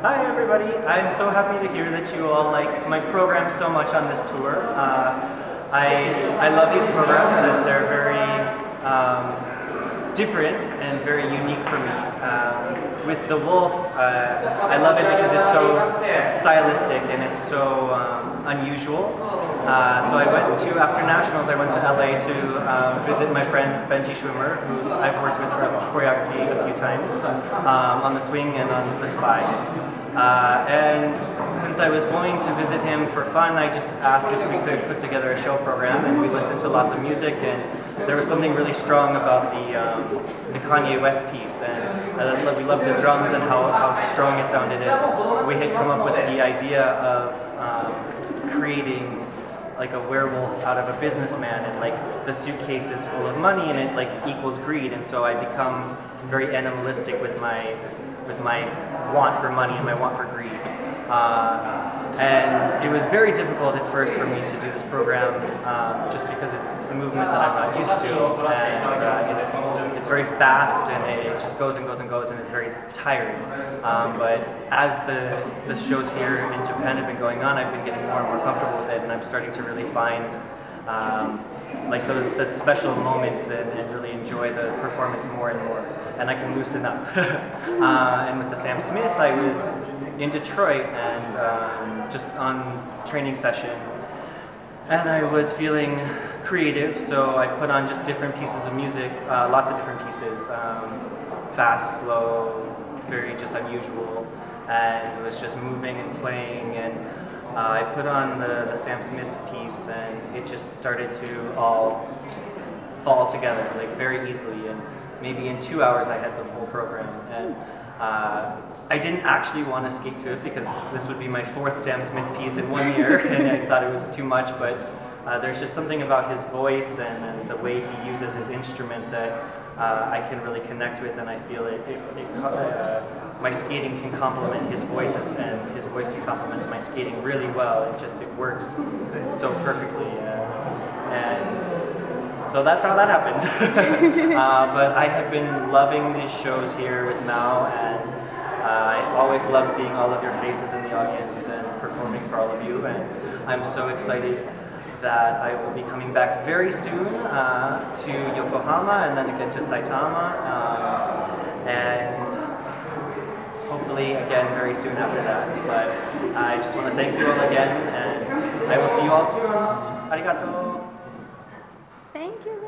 Hi everybody, I'm so happy to hear that you all like my program so much on this tour. Uh, I, I love these programs and they're very different and very unique for me. Um, with The Wolf, uh, I love it because it's so stylistic and it's so um, unusual. Uh, so I went to, after Nationals, I went to LA to uh, visit my friend Benji Schwimmer, who I've worked with for choreography a few times, um, on The Swing and on The Spy. Uh, and since I was going to visit him for fun, I just asked if we could put together a show program, and we listened to lots of music, and there was something really strong about the um, the Kanye West piece, and uh, we loved the drums and how, how strong it sounded. And we had come up with the idea of um, creating like a werewolf out of a businessman and like the suitcase is full of money and it like equals greed and so I become very animalistic with my with my want for money and my want for greed. Uh, and it was very difficult at first for me to do this program um, just because it's a movement that I'm not used to and uh, it's, it's very fast and it just goes and goes and goes and it's very tiring. Um, but as the, the shows here in Japan have been going on, I've been getting more and more comfortable with it and I'm starting to really find um, like those the special moments and, and, really enjoy the performance more and more and I can loosen up. uh, and with the Sam Smith I was in Detroit and um, just on training session. And I was feeling creative so I put on just different pieces of music, uh, lots of different pieces, um, fast, slow, very just unusual and it was just moving and playing and uh, I put on the, the Sam Smith piece and it just started to all fall together like very easily and maybe in two hours I had the full program and uh, I didn't actually want to skate to it because this would be my fourth Sam Smith piece in one year and I thought it was too much but uh, there's just something about his voice and, and, the way he uses his instrument that uh, I can really connect with and I feel it, it, it uh, my skating can complement his voice and his voice can complement my skating really well. It just it works so perfectly, uh, and so that's how that happened. uh, but I have been loving these shows here with Mao, and uh, I always love seeing all of your faces in the audience and performing for all of you. And I'm so excited that I will be coming back very soon uh, to Yokohama and then again to Saitama. Um, and hopefully again very soon after that. But I just want to thank you all again and I will see you all soon. Arigato. Thank you.